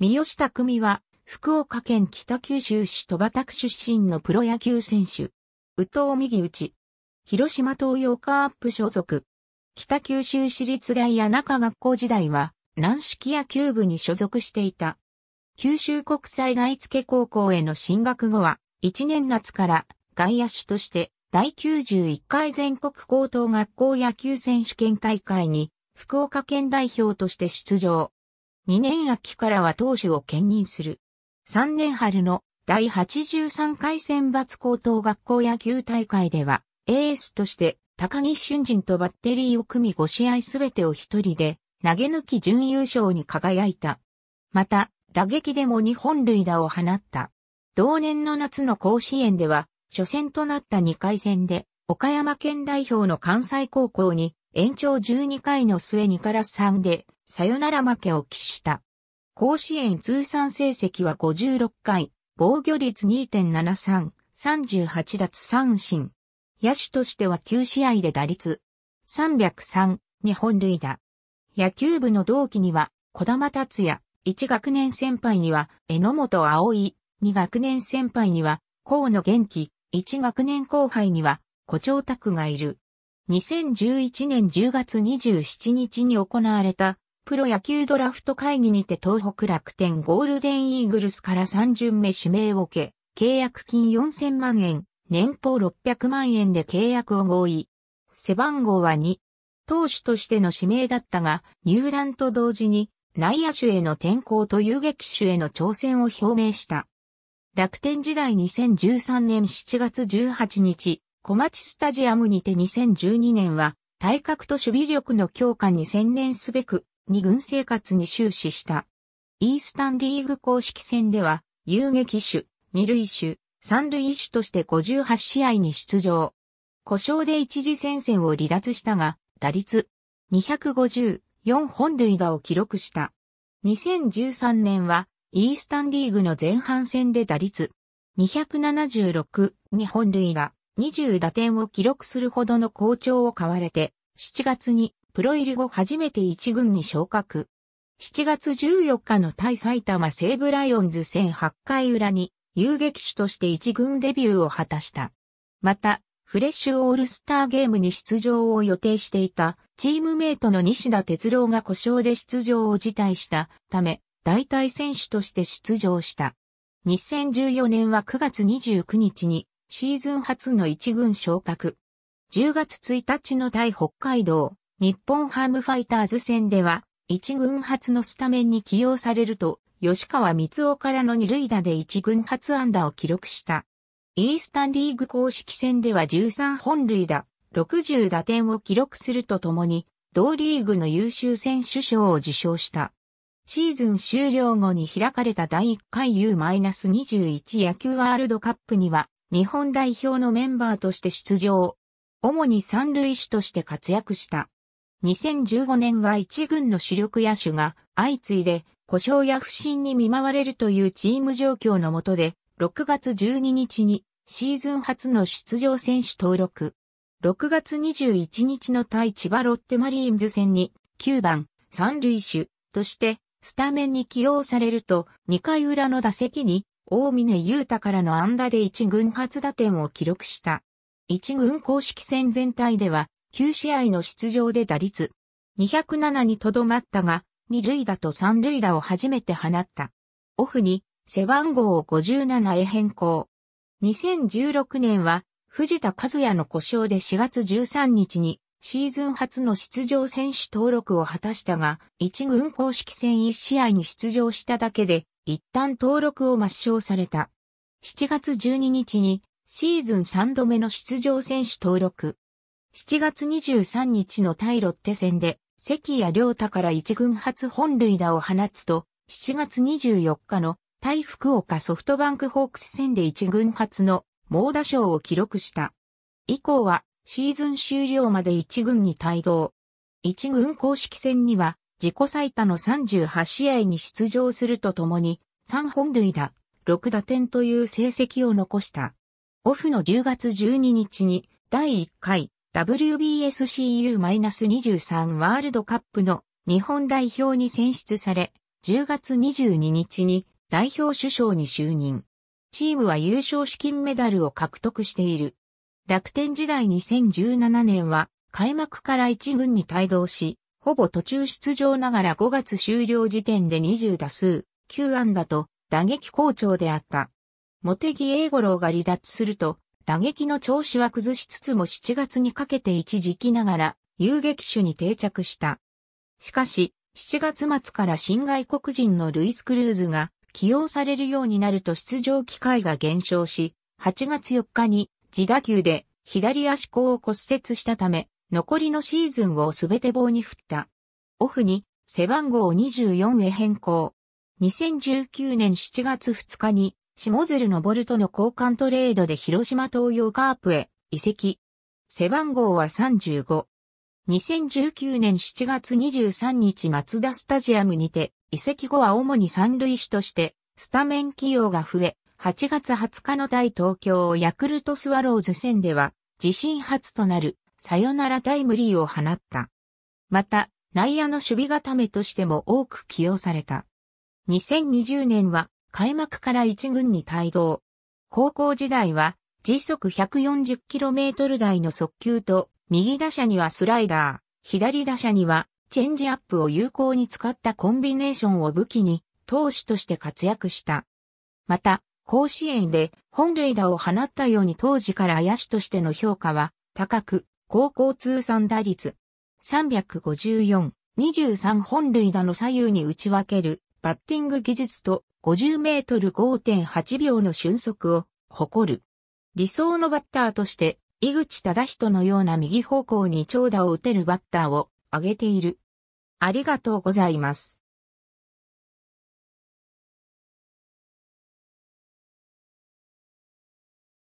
三好匠は、福岡県北九州市戸畑区出身のプロ野球選手。宇藤右打ち。広島東洋カープ所属。北九州市立大谷中学校時代は、軟式野球部に所属していた。九州国際大付高校への進学後は、1年夏から外野手として第91回全国高等学校野球選手権大会に福岡県代表として出場。2年秋からは投手を兼任する。3年春の第83回選抜高等学校野球大会では、エースとして高木俊人とバッテリーを組み5試合すべてを一人で投げ抜き準優勝に輝いた。また、打撃でも2本塁打を放った。同年の夏の甲子園では、初戦となった2回戦で、岡山県代表の関西高校に延長12回の末2から3でサヨナラ負けを喫した。甲子園通算成績は56回、防御率2.73、38奪三振。野手としては9試合で打率303、日本塁打。野球部の同期には、小玉達也、1学年先輩には、榎本葵、2学年先輩には、河野元気、1学年後輩には、古長拓がいる。2011年10月27日に行われたプロ野球ドラフト会議にて東北楽天ゴールデンイーグルスから3巡目指名を受け、契約金4000万円、年俸600万円で契約を合意。背番号は2。投手としての指名だったが、入団と同時に内野手への転向と遊撃手への挑戦を表明した。楽天時代2013年7月18日、小町スタジアムにて2012年は、体格と守備力の強化に専念すべく、二軍生活に終始した。イースタンリーグ公式戦では、遊撃手、二塁手、三塁手として58試合に出場。故障で一次戦線を離脱したが、打率254本塁打を記録した。2013年は、イースタンリーグの前半戦で打率276、2本塁打、20打点を記録するほどの好調を買われて、7月にプロ入り後初めて一軍に昇格。7月14日の対埼玉西武ライオンズ戦8回裏に遊撃手として一軍デビューを果たした。また、フレッシュオールスターゲームに出場を予定していたチームメイトの西田哲郎が故障で出場を辞退したため、代替選手として出場した。2014年は9月29日にシーズン初の一軍昇格。10月1日の対北海道日本ハムファイターズ戦では、一軍初のスタメンに起用されると、吉川光夫からの二塁打で一軍初安打を記録した。イースタンリーグ公式戦では13本塁打、60打点を記録するとともに、同リーグの優秀選手賞を受賞した。シーズン終了後に開かれた第1回 U-21 野球ワールドカップには、日本代表のメンバーとして出場。主に三塁手として活躍した。2015年は一軍の主力野手が相次いで故障や不振に見舞われるというチーム状況の下で6月12日にシーズン初の出場選手登録。6月21日の対千葉ロッテマリーンズ戦に9番三塁手としてスタメンに起用されると2回裏の打席に大峰優太からの安打で1軍初打点を記録した。1軍公式戦全体では9試合の出場で打率207にとどまったが、2塁打と3塁打を初めて放った。オフに背番号を57へ変更。2016年は藤田和也の故障で4月13日にシーズン初の出場選手登録を果たしたが、1軍公式戦1試合に出場しただけで、一旦登録を抹消された。7月12日にシーズン3度目の出場選手登録。7月23日の対ロッテ戦で、関谷良太から一軍初本塁打を放つと、7月24日の対福岡ソフトバンクホークス戦で一軍初の猛打賞を記録した。以降はシーズン終了まで一軍に帯同。一軍公式戦には自己最多の38試合に出場するとともに3本塁打、6打点という成績を残した。オフの10月12日に第1回 WBSCU-23 ワールドカップの日本代表に選出され、10月22日に代表首相に就任。チームは優勝資金メダルを獲得している。楽天時代2017年は開幕から1軍に帯同し、ほぼ途中出場ながら5月終了時点で20打数9安打と打撃好調であった。茂木英五郎が離脱すると、打撃の調子は崩しつつも7月にかけて一時期ながら遊撃手に定着した。しかし、7月末から新外国人のルイス・クルーズが起用されるようになると出場機会が減少し、8月4日に自打球で左足甲を骨折したため、残りのシーズンをすべて棒に振った。オフに背番号24へ変更。2019年7月2日に、下鶴のボルトの交換トレードで広島東洋カープへ移籍。背番号は35。2019年7月23日松田スタジアムにて、移籍後は主に三塁手としてスタメン起用が増え、8月20日の対東京ヤクルトスワローズ戦では自身初となるサヨナラタイムリーを放った。また、内野の守備固めとしても多く起用された。2020年は開幕から1軍に帯同。高校時代は時速 140km 台の速球と右打者にはスライダー、左打者にはチェンジアップを有効に使ったコンビネーションを武器に投手として活躍した。また、甲子園で本塁打を放ったように当時から野手としての評価は高く、高校通算打率354、23本塁打の左右に打ち分けるバッティング技術と50メートル5.8秒の瞬速を誇る。理想のバッターとして井口忠人のような右方向に長打を打てるバッターを挙げている。ありがとうございます。